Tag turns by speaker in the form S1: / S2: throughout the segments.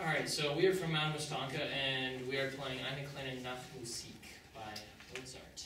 S1: All right, so we are from Mount Mustanka, and we are playing Eine kleine Nacht Musik by Mozart.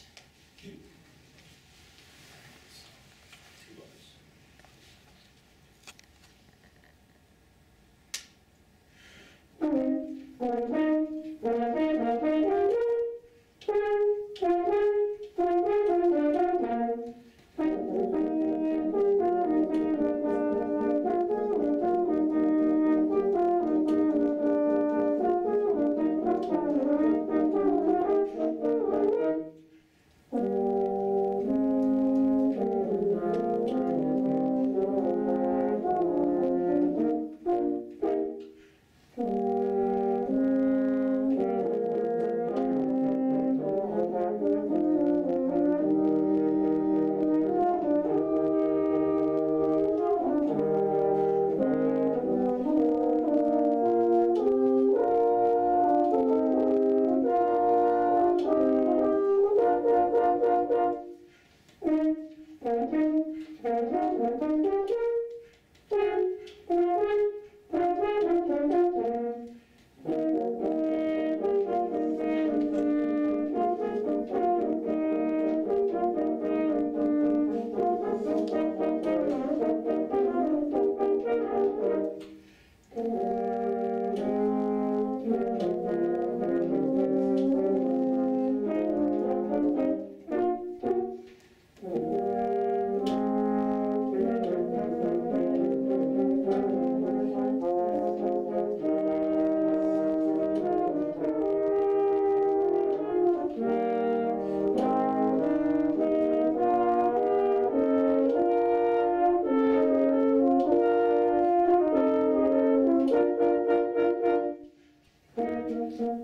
S1: Thank